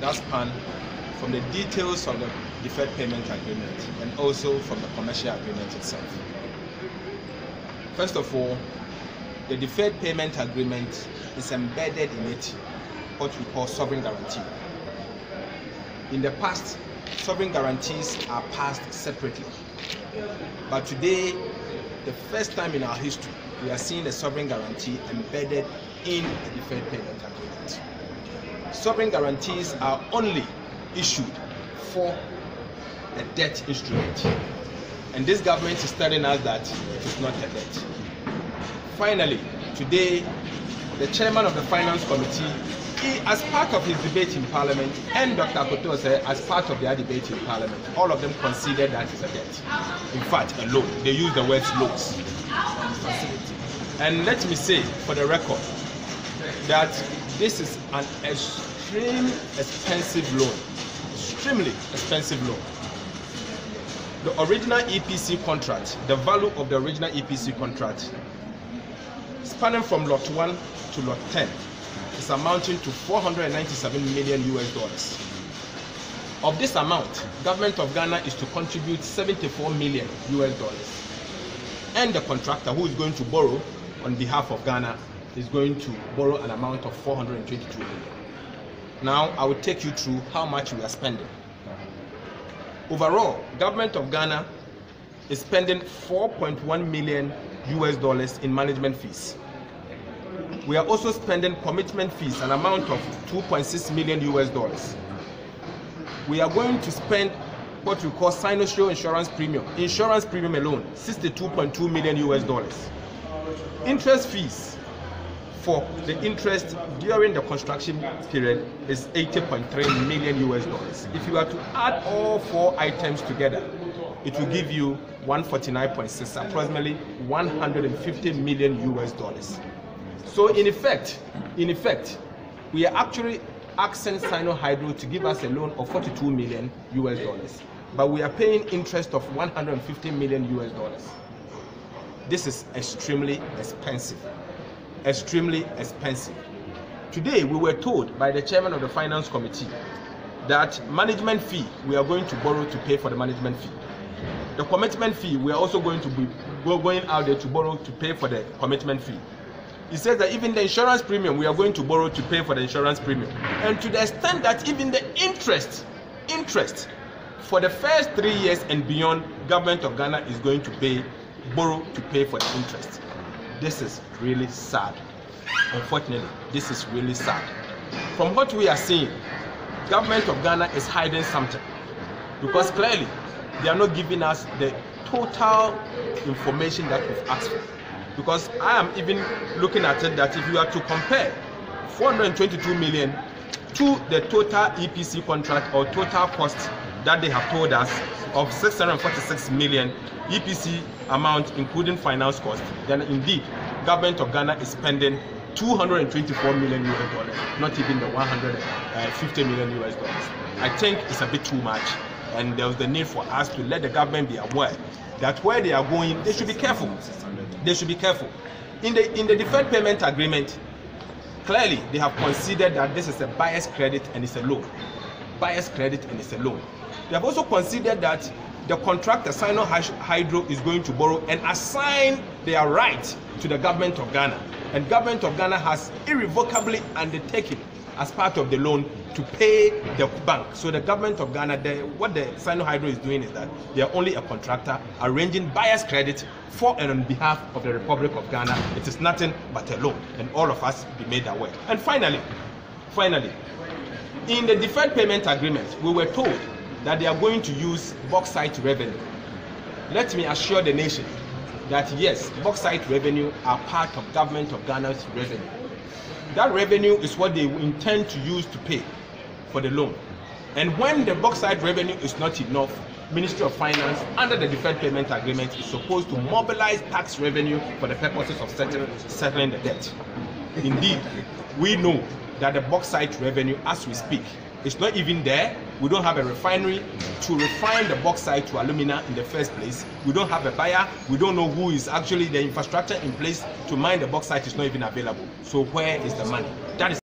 that span from the details of the deferred payment agreement and also from the commercial agreement itself. First of all, the deferred payment agreement is embedded in it what we call sovereign guarantee. In the past, sovereign guarantees are passed separately. But today, the first time in our history, we are seeing a sovereign guarantee embedded in a deferred payment agreement. Sovereign guarantees are only issued for a debt instrument. And this government is telling us that it is not a debt. Finally, today, the chairman of the Finance Committee, he, as part of his debate in Parliament, and Dr. Kotose, as part of their debate in Parliament, all of them considered that it's a debt. In fact, a loan. They use the words loans. And let me say, for the record, that this is an extreme expensive loan. Extremely expensive loan. The original EPC contract, the value of the original EPC contract, spanning from lot 1 to lot 10, is amounting to 497 million US dollars. Of this amount, government of Ghana is to contribute 74 million US dollars. And the contractor who is going to borrow on behalf of Ghana is going to borrow an amount of 422 million. Now, I will take you through how much we are spending. Overall, government of Ghana is spending 4.1 million US dollars in management fees. We are also spending commitment fees, an amount of 2.6 million US dollars. We are going to spend what we call Sinosure insurance premium, insurance premium alone, 62.2 million US dollars. Interest fees for the interest during the construction period is 80.3 million US dollars. If you are to add all four items together, it will give you 149.6, approximately 150 million US dollars. So in effect, in effect, we are actually asking Sinohydro to give us a loan of 42 million US dollars, but we are paying interest of 150 million US dollars. This is extremely expensive. Extremely expensive. Today, we were told by the chairman of the finance committee that management fee we are going to borrow to pay for the management fee. The commitment fee we are also going to be going out there to borrow to pay for the commitment fee. He says that even the insurance premium we are going to borrow to pay for the insurance premium. And to the extent that even the interest, interest for the first three years and beyond, government of Ghana is going to pay, borrow to pay for the interest. This is really sad. Unfortunately, this is really sad. From what we are seeing, government of Ghana is hiding something because clearly they are not giving us the total information that we've asked for. Because I am even looking at it that if you are to compare 422 million to the total EPC contract or total cost that they have told us of 646 million EPC amount including finance cost, then indeed government of Ghana is spending 224 million US dollars, not even the 150 million US dollars. I think it's a bit too much, and there's the need for us to let the government be aware that where they are going, they should be careful. They should be careful. In the in the deferred payment agreement, clearly they have considered that this is a buyer's credit and it's a loan. Buyer's credit and it's a loan. They have also considered that the contractor, Sino Hydro, is going to borrow and assign their right to the government of Ghana. And government of Ghana has irrevocably undertaken as part of the loan to pay the bank. So the government of Ghana, the, what the Sino Hydro is doing is that they are only a contractor arranging buyer's credit for and on behalf of the Republic of Ghana. It is nothing but a loan, and all of us be made aware. And finally, finally, in the deferred payment agreement, we were told that they are going to use bauxite revenue. Let me assure the nation that yes, bauxite revenue are part of government of Ghana's revenue. That revenue is what they intend to use to pay for the loan. And when the bauxite revenue is not enough, Ministry of Finance, under the deferred payment agreement, is supposed to mobilize tax revenue for the purposes of settling, settling the debt. Indeed, we know that the bauxite revenue, as we speak, is not even there. We don't have a refinery to refine the bauxite to alumina in the first place. We don't have a buyer. We don't know who is actually the infrastructure in place to mine the bauxite is not even available. So where is the money? That is